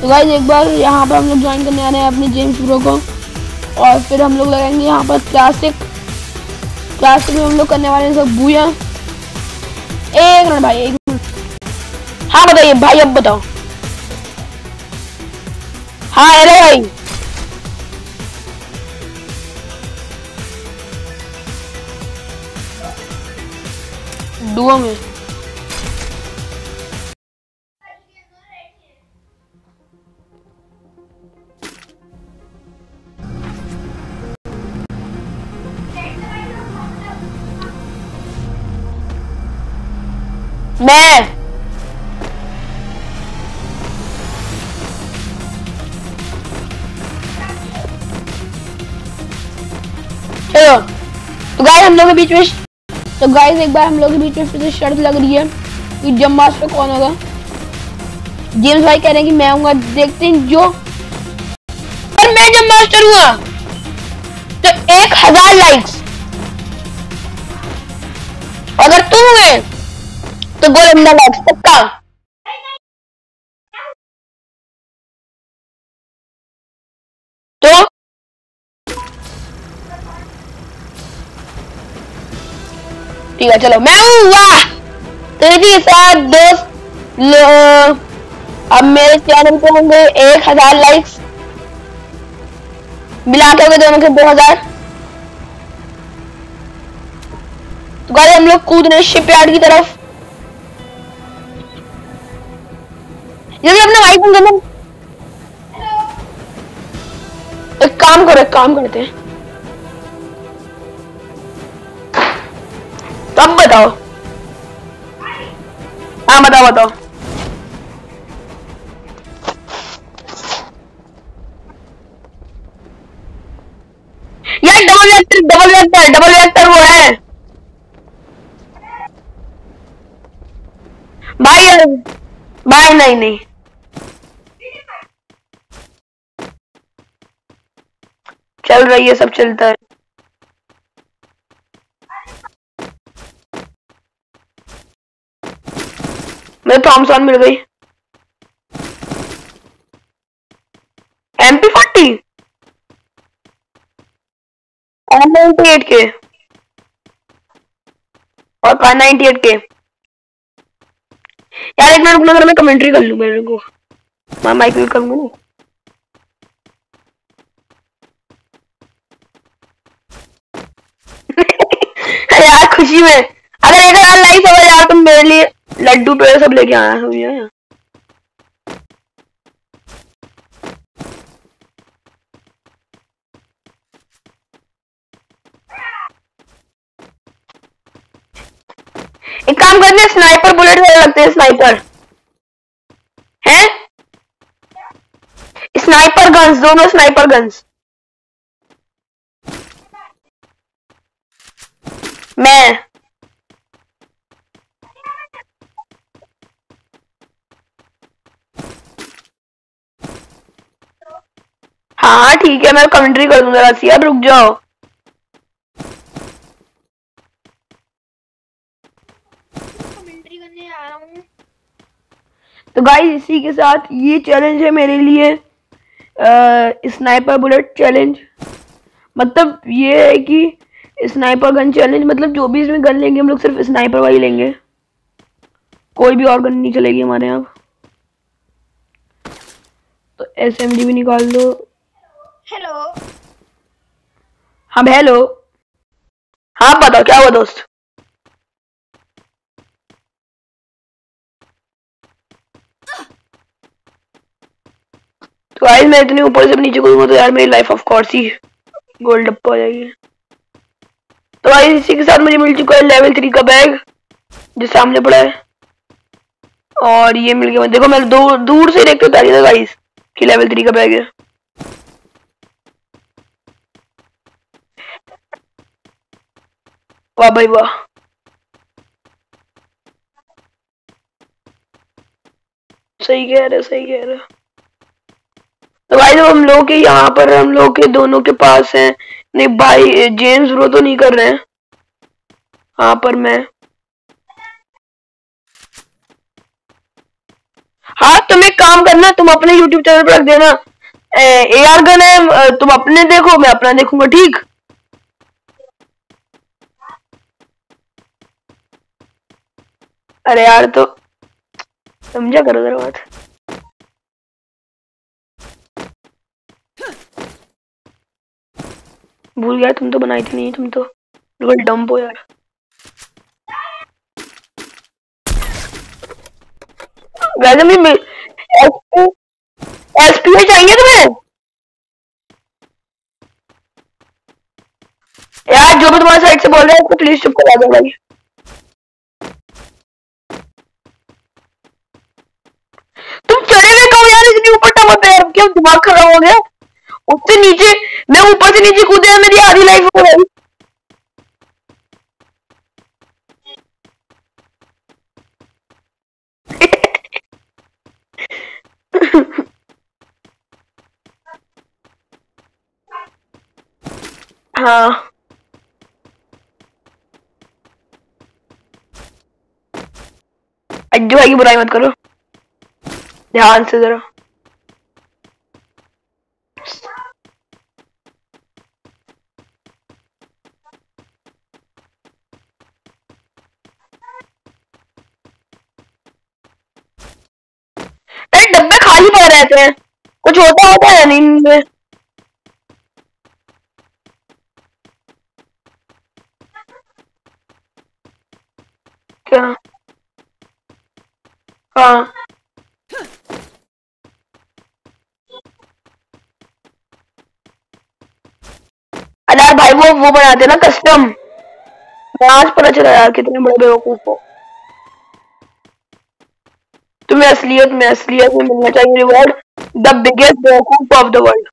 तो गाइज़ एक बार यहाँ पर हम लोग ज्वाइन करने आ रहे हैं अपने जेम्स ब्रो को। और फिर हम लोग लगाएँगे यहाँ पर क्लासिक क्लासिक में हम लोग करने वाले हैं सब बुया एक मिनट भाई, एक मिनट। हाँ बताइए भाई, अब बताओ। हाँ अरे भाई। डुओ में। मैं। चलो। तो गाइस हम लोग के बीच में तो गाइस एक बार हम लोग के बीच में शर्त लग रही है कि जब मास्टर कौन होगा। जेम्स भाई कह रहे हैं कि मैं आऊँगा, देखते हैं जो पर मैं जब मास्टर हुआ। तो एक हज़ार लाइक्स अगर तुम हुए तो गोलंदा लाइक्स पक्का? तो? ठीक है, चलो, मैं हूँ, वाह! तेरे साथ दोस्त लो, अब मेरे चैनल पे होंगे एक हज़ार लाइक्स मिला के होंगे दोनों के दो हज़ार। तो हम लोग कूद रहे शिपयार्ड की तरफ़। जल्दी अपने बंद करना एक काम करो, एक काम करते हैं। तो अब बताओ। हाँ बताओ बताओ। यार double vector double vector double vector वो है। भाई भाई, नहीं नहीं। चल रही है, सब चलता है। मुझे थॉमसन मिल गई। MP forty M ninety eight के और पान नाइनटी एट के यार, एक मिनट अगर मैं कमेंट्री कर लूँ मेरे को। मैं माइक म्यूट करूँगा। खुशी में। अगर एक हज़ार लाइक हो यार, तुम मेरे लिए लड्डू पेड़ सब लेके आना समझे एक काम करते हैं स्नाइपर बुलेट लगते हैं स्नाइपर हैं? स्नाइपर गन्स दोनों स्नाइपर गन्स मैं। हाँ ठीक है मैं कमेंट्री कर दूँगा रासिया रुक जाओ। तो गाइस इसी के साथ ये चैलेंज है मेरे लिए। स्नाइपर बुलेट चैलेंज मतलब ये है कि स्नाइपर गन चैलेंज मतलब जो भी इसमें गन लेंगे हम लोग सिर्फ़ स्नाइपर वाली लेंगे। कोई भी और गन नहीं चलेगी हमारे यहाँ। तो एस भी निकाल दो। हेलो हाँ हेलो हाँ बताओ क्या हुआ दोस्त? तो गाइस मैं इतने ऊपर से नीचे करूँगा तो यार मेरी लाइफ ऑफ़ कोर्स ही गोल्ड अप हो जाएगी। तो गाइस इसी के साथ मुझे मिल चुका है लेवल थ्री का बैग जो सामने पड़ा है। और ये मिल गया। देखो, मैं दूर दूर से देखते बता था गाइस कि लेवल थ्री का बैग है। वाह भाई वाह। सही कह रहे, सही कह रहे। तो भाई जब हम लोग के यहाँ पर, हम लोग के दोनों के पास है। नहीं, भाई जेम्स ब्रो तो नहीं कर रहे हैं। हाँ पर मैं। हाँ तुम एक काम करना, तुम अपने यूट्यूब चैनल पर रख देना। ए आर गन है तुम अपने देखो, मैं अपना देखूँगा, ठीक? अरे यार तो समझा करो जरा बात। भूल गया, तुम तो बनाई थी नहीं, तुम तो बिल्कुल डम्प हो यार। वैसे भी एसपी चाहिए तुम्हें? यार, जो भी तुम्हारे साइड से बोल रहे हैं, उसको प्लीज़ चुप करा दो भाई तुम चढ़े हुए कहो यार इतनी ऊपर टमक यार क्यों दिमाग खराब हो गया? उससे नीचे, मैं ऊपर से नीचे कूदे, मेरी आधी लाइफ हो गई। हाँ। अज्जू भाई की बुराई मत करो। ध्यान से जरा अरे डब्बे खाली पड़ रहते हैं। कुछ होता होता है नहीं इनमें? हाँ। अरे यार भाई, वो वो बनाते ना कस्टम आज पता चला यार कितने बड़े बेवकूफ़ हो। तुम्हें असलियत में असलियत में मिलना चाहिए रिवॉर्ड द बिगेस्ट बेवकूफ़ ऑफ़ द वर्ल्ड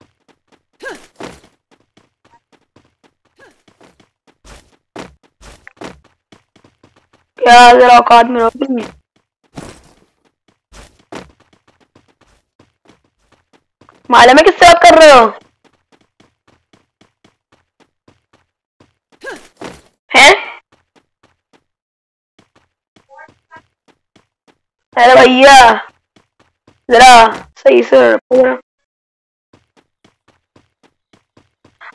क्या जरा औकात में रहो तुम? मालूम है किससे बात कर रहे हैं? अरे भैया, जरा सही से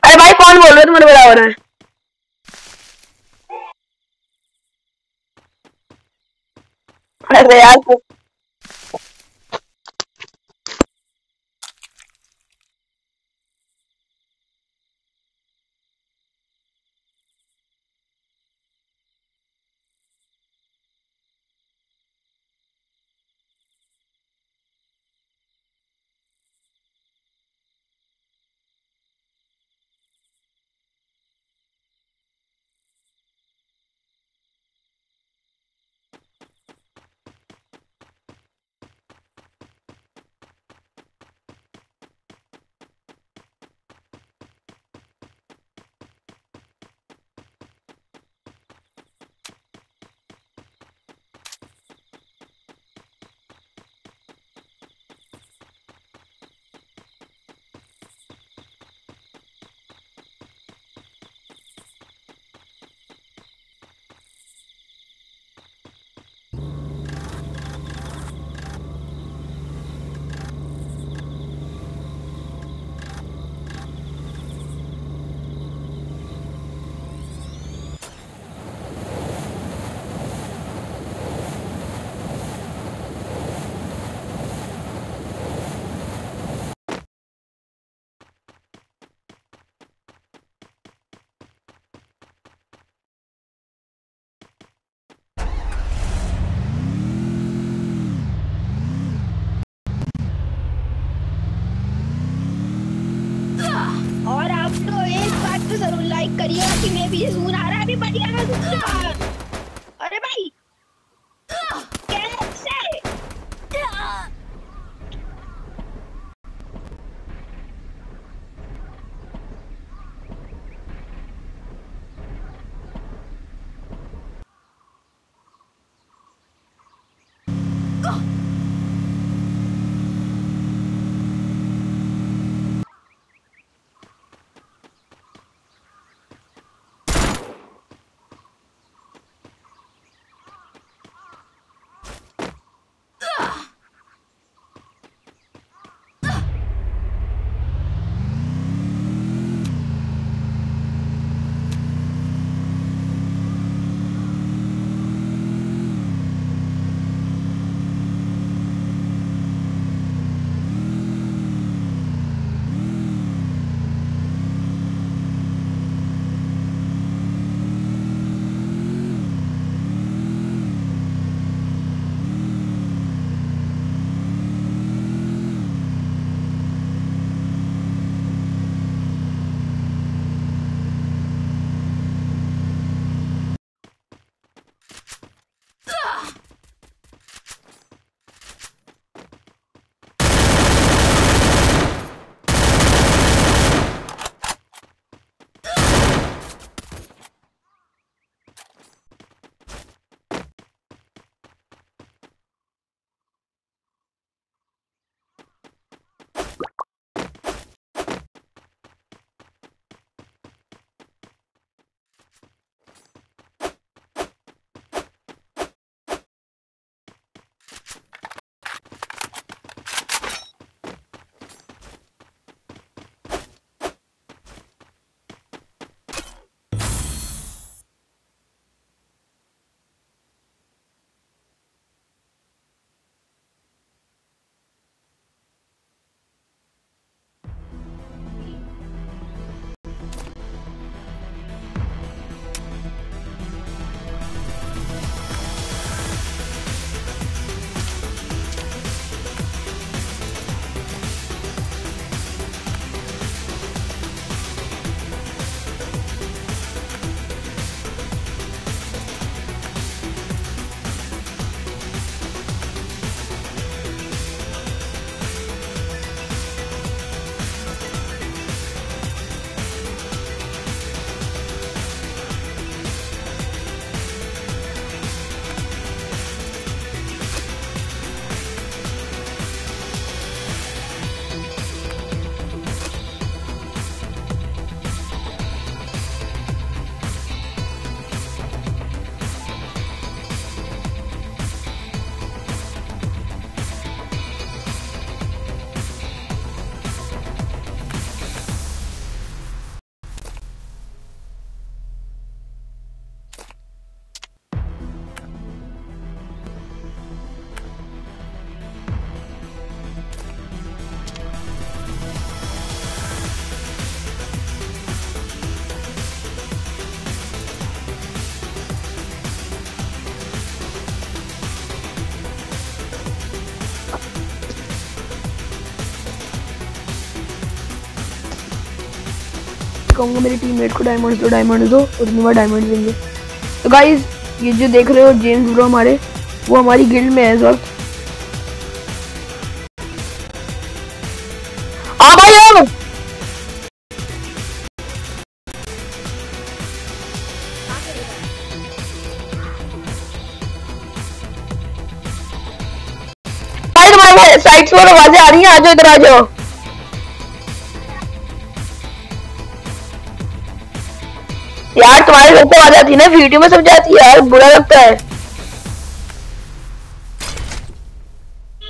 अरे भाई, कौन बोल रहे तुम्हारे बराबर है अरे यार तो- और आप तो एक बात तो करिएगा कि मैं भी सुन आ रहा है। अभी बढ़िया है कहूँगा मेरे टीममेट को डायमंड दो डायमंड दो उतनी बार डायमंड देंगे तो गाइज़ ये जो देख रहे हो जेम्स ब्रो हमारे, वो हमारी गिल्ड में है इस वक्त। हाँ भाई अब भाई तुम्हारे साइड से आवाज़ें आ रही हैं, आ जाओ, इधर आ जाओ। यार, तुम्हारे घर पे आ जाती है ना वीडियो में सब जाती है यार, बुरा लगता है।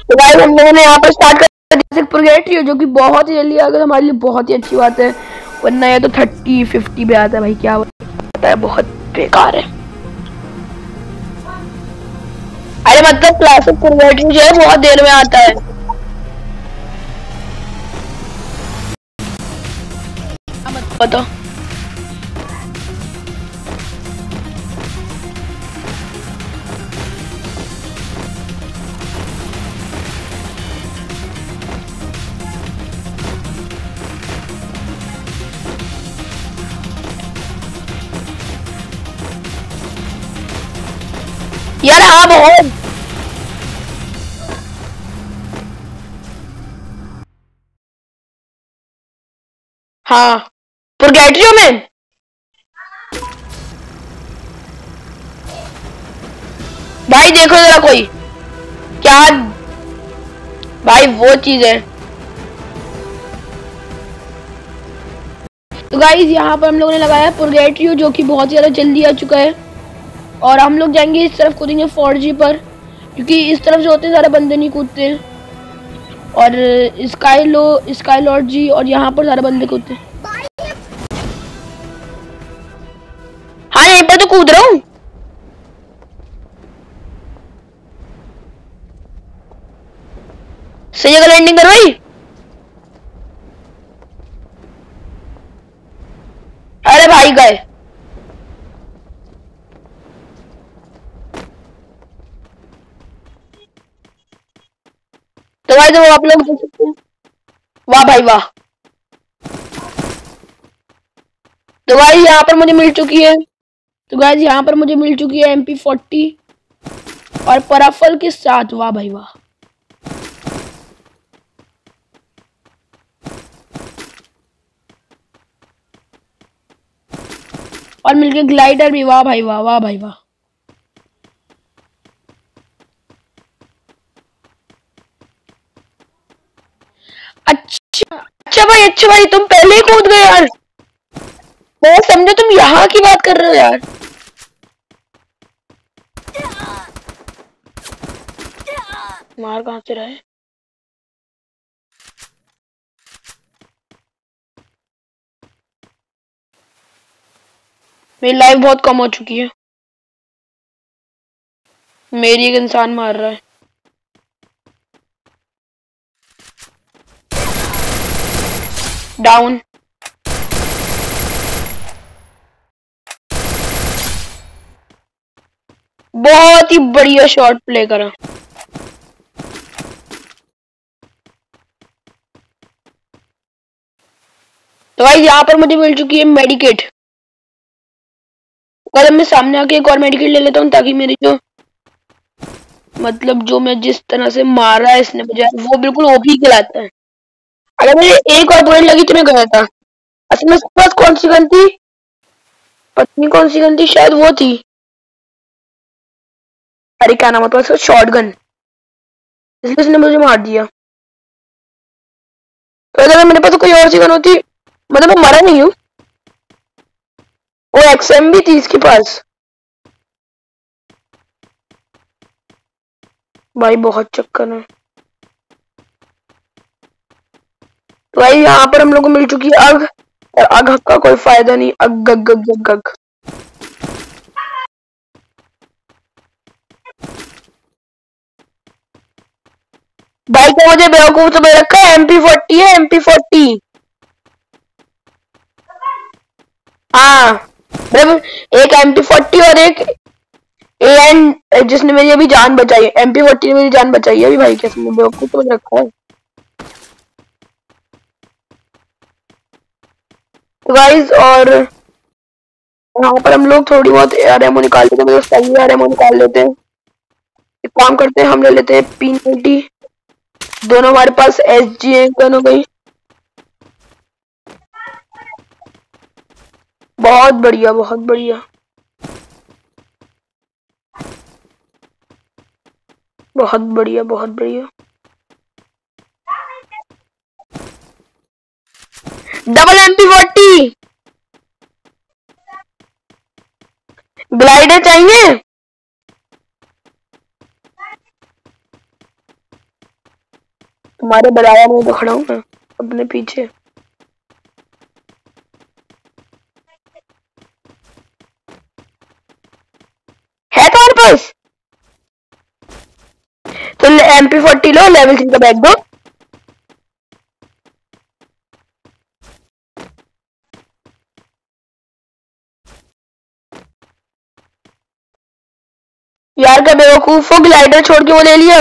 तो भाई हम लोगों ने यहाँ पर स्टार्ट कर प्रोजेक्ट जो कि बहुत ही जल्दी आ गया हमारे लिए बहुत ही अच्छी बात है। वरना ये तो थर्टी फिफ्टी पे आता है भाई, क्या पता है, बहुत बेकार है। अरे मतलब क्लासिक प्रोजेक्ट जो है, बहुत देर में आता है। बताओ। यार हाँ बहुत हाँ में। भाई, देखो जरा कोई। क्या? भाई, वो चीज़ है। तो गाइज़ यहाँ पर हम लोगों ने लगाया पुरगैट्रियो जो कि बहुत ज़्यादा जल्दी आ चुका है। और हम लोग जाएँगे इस तरफ़ कूदेंगे फोर जी पर, क्योंकि इस तरफ़ जो होते हैं ज़्यादा बंदे नहीं कूदते। और स्काई लो स्काई लॉर्ड जी और यहाँ पर ज़्यादा बंदे कूदते। हाँ यहीं पर तो कूद रहा हूँ। सही जगह लैंडिंग कर भाई। अरे भाई गए। भाई तो आप लोग देख सकते हैं। वाह भाई, वाह। तो भाई, यहाँ पर मुझे मिल चुकी है। तो गाइज़ यहाँ पर मुझे मिल चुकी है एम पी फोर्टी और पराफल के साथ, वाह भाई, वाह। और मिलके ग्लाइडर भी, वाह भाई, वाह वाह, भाई, वाह। अच्छा भाई अच्छा भाई, तुम पहले ही कूद गए यार। मैं समझो तुम यहाँ की बात कर रहे हो यार। मार कहाँ से रहे मेरी लाइफ बहुत कम हो चुकी है। मेरी एक इंसान मार रहा है। डाउन बहुत ही बढ़िया शॉट प्ले करा। तो भाई, यहाँ पर मुझे मिल चुकी है मेडिकेट अगर मैं सामने आके एक और मेडिकेट ले लेता हूँ ताकि मेरी जो मतलब जो मैं जिस तरह से मारा है इसने मुझे, वो बिल्कुल ओपी खिलाता है। अगर मुझे एक और बुलेट लगी तो मैं गया था। असल में उसके कौन सी गन थी? पत्नी कौन सी गन थी? शायद वो थी। अरे क्या नाम होता है शॉर्ट गन। इसलिए उसने मुझे मार दिया। तो अगर मेरे पास कोई और सी गन होती मतलब मैं मरा नहीं हूँ। वो एक्सएम भी थी इसके पास। भाई, बहुत चक्कर है तो भाई, यहाँ पर हम लोग को मिल चुकी है अग और अग का कोई फ़ायदा नहीं। अग गग गग गग गग। भाई को मुझे बेवकूफ़ समझ रखा है? एमपी फोर्टी है एमपी फोर्टी हाँ। मतलब एक एमपी फोर्टी और एक ए एन जिसने मेरी अभी जान बचाई एमपी फोर्टी ने मेरी जान बचाई है अभी भाई कैसे बेवकूफ़ समझ रखा है? गाइस और यहाँ पर हम लोग थोड़ी बहुत आर एमओ निकाल लेते हैं मतलब सही आर एमओ निकाल लेते हैं। एक काम करते हैं, हम ले लेते हैं पी नाइनटी दोनों हमारे पास एस जी है, गन हो गई। बहुत बढ़िया बहुत बढ़िया। बहुत बढ़िया बहुत बढ़िया। Double M P forty glider चाहिए? तुम्हारे बलाया में तो खड़ा हूँ मैं, अपने पीछे। है तुम्हारे पास तो एम पी फोर्टी लो लेवल थ्री का बैग दो यार का बेवकूफ़ ग्लाइडर छोड़ के वो ले लिया।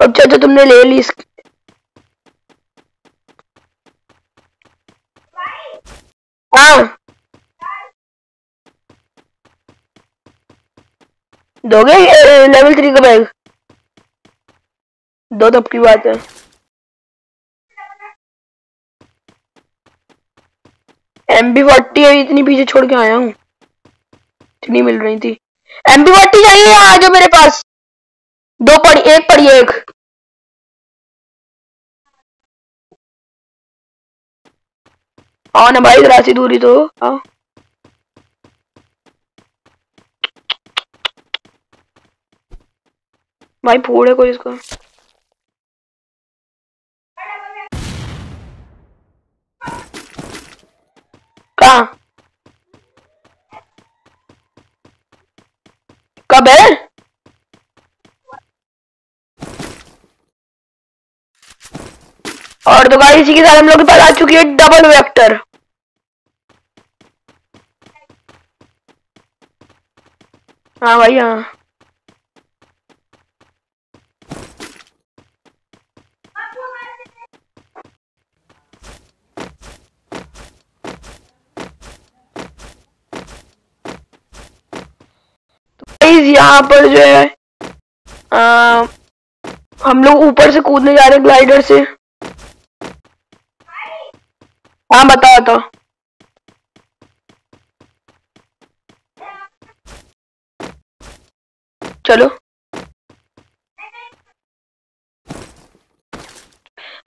अच्छा तो तुमने ले ली इसकी। हाँ। दोगे लेवल थ्री का बैग दो तब की बात है। एम बी फोर्टी इतनी पीछे छोड़ के आया हूँ। इतनी मिल रही थी। एम बी फोर्टी चाहिए आ जाओ मेरे पास। दो पड़ी, एक पड़ी एक। हाँ भाई, जरा सी दूरी तो। हाँ भाई, फोड़ है कोई इसका? कब है? और तो गाड़ी इसी के साथ हम लोग के पास आ चुकी है डबल वेक्टर हाँ भाई हाँ। यहाँ पर जो है आ, हम लोग ऊपर से कूदने जा रहे हैं ग्लाइडर से। हाँ बताओ तो। चलो।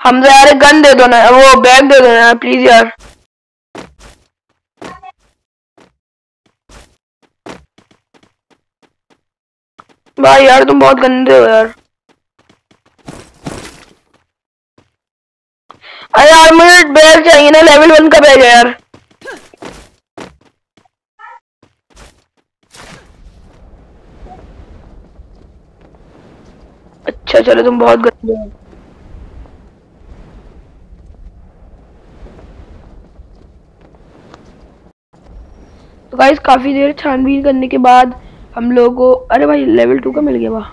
हम तो यार गन दे दो ना वो बैग दे दो ना प्लीज़ यार। भाई यार तुम बहुत गंदे हो यार। अरे यार मुझे बैग चाहिए ना लेवल वन का बैग है यार। अच्छा चलो तुम बहुत गंदे हो। तो गाइस काफ़ी देर छानबीन करने के बाद हम लोगों को अरे भाई लेवल टू का मिल गया वाह।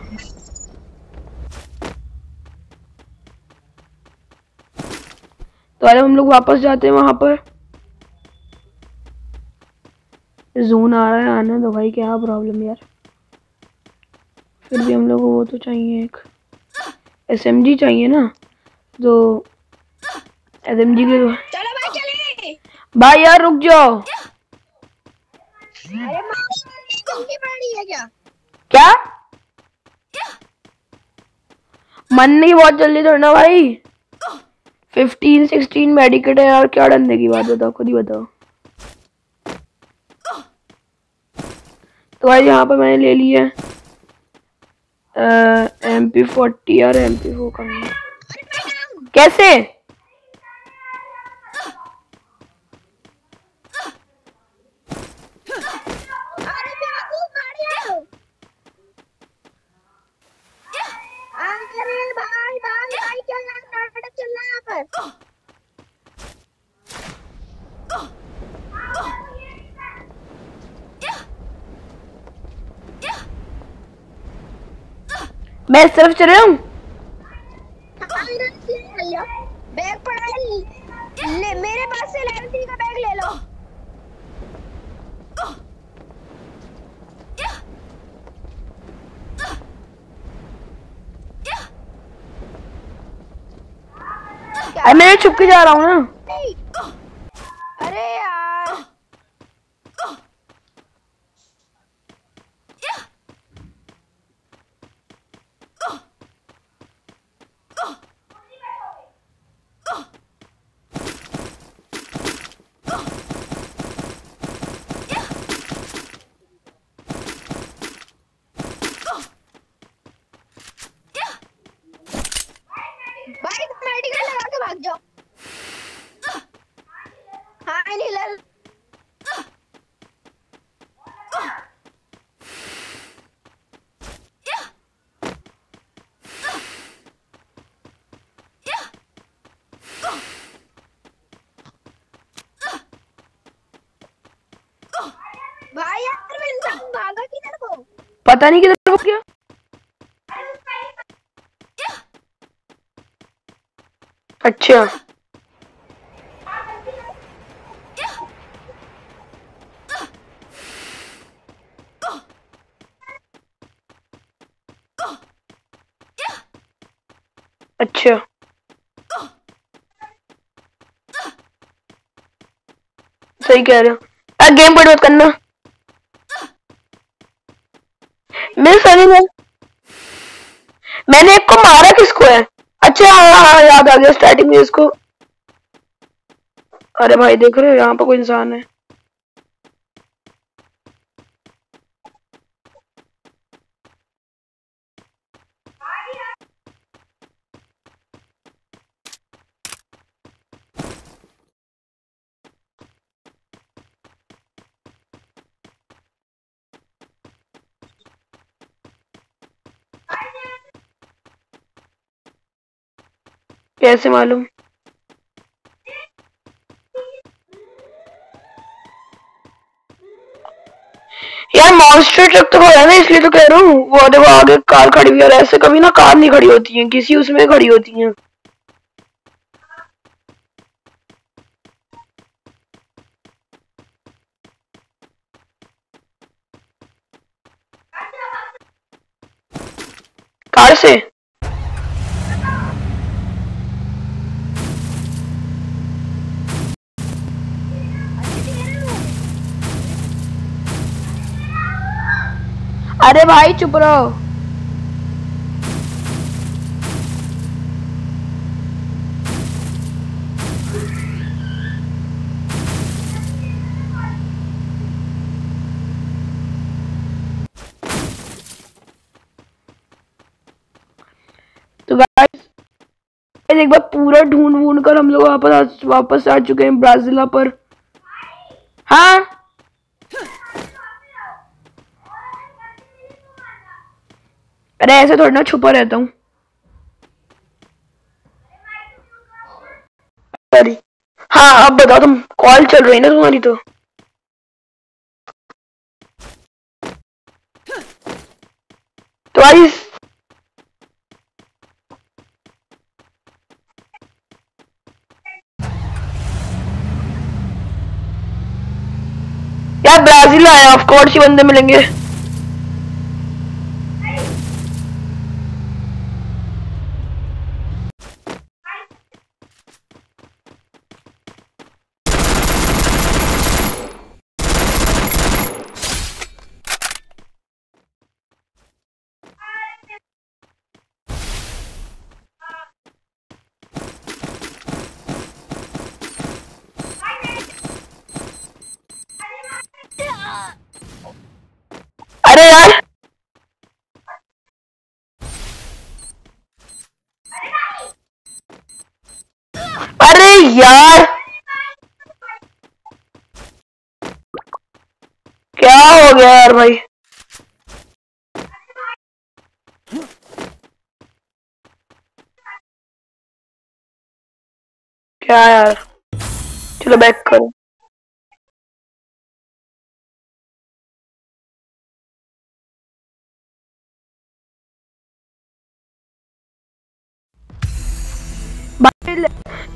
तो अरे हम लोग वापस जाते हैं वहाँ पर। जून आ रहा है आना तो भाई क्या प्रॉब्लम यार। फिर भी हम लोग को वो तो चाहिए एक एसएमजी चाहिए ना तो एस एम जी चले भाई यार रुक जाओ। क्या? मन नहीं बहुत जल्दी थोड़ा भाई। फिफ्टीन सिक्सटीन मेडिकेट है यार क्या डरने की बात बताओ खुद ही बताओ। तो भाई यहाँ पर मैंने ले लिया एम पी फोर्टी और एम पी फोर time. मैं इस चल रहा हूँ। बैग पड़ा है। मेरे पास से लेवल का बैग ले लो। मैं छुप के जा रहा हूँ ना। अरे यार भाई तुम मेडिकल लगा के भाग जाओ हाँ नहीं लल भाई यार मैं इंसान को पता नहीं किधर हो गया अच्छा। अच्छा। सही कह रहे हो। गेम बड़ी मत करना। मिस सही में मैंने एक को मारा किसको है? अच्छा हाँ हाँ याद आ गया स्टार्टिंग में इसको। अरे भाई, देख रहे हो, यहाँ पर कोई इंसान है। कैसे मालूम? यार मॉन्स्टर ट्रक तो है ना, इसलिए तो कह रहा हूँ। वो देखो, आगे कार खड़ी हुई है और ऐसे कभी ना कार नहीं खड़ी होती है, किसी उसमें खड़ी होती है। कार से? अरे भाई, चुप रहो। तो एक बार पूरा ढूंढ ढूंढ कर हम लोग वापस वापस आ चुके हैं ब्राजीला पर। हाँ? अरे, ऐसे थोड़ी ना छुपा रहता हूँ। हाँ अब बताओ, तुम कॉल चल रही ना तुम्हारी तो? तुम्हारी यार, ब्राज़ील आया ऑफ़ कोर्स ही बंदे मिलेंगे अरे यार अरे यार क्या हो गया यार भाई। क्या यार? चलो बैक करो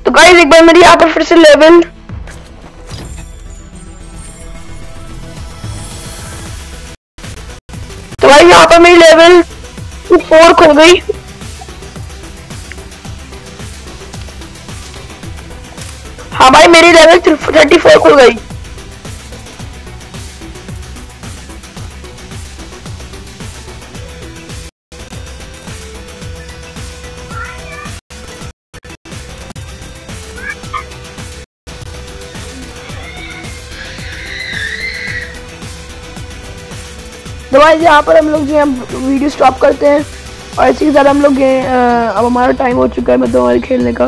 तो गाइस एक बार मेरी यहाँ पर फिर से लेवल भाई, यहाँ पर मेरी लेवल फोर खुल गई। हाँ भाई, मेरी लेवल थर्टी फोर खुल गई। तो यहाँ पर हम लोग जो है वीडियो स्टॉप करते हैं। और इसी के साथ हम लोग अब हमारा टाइम हो चुका है मतलब हमारे खेलने का।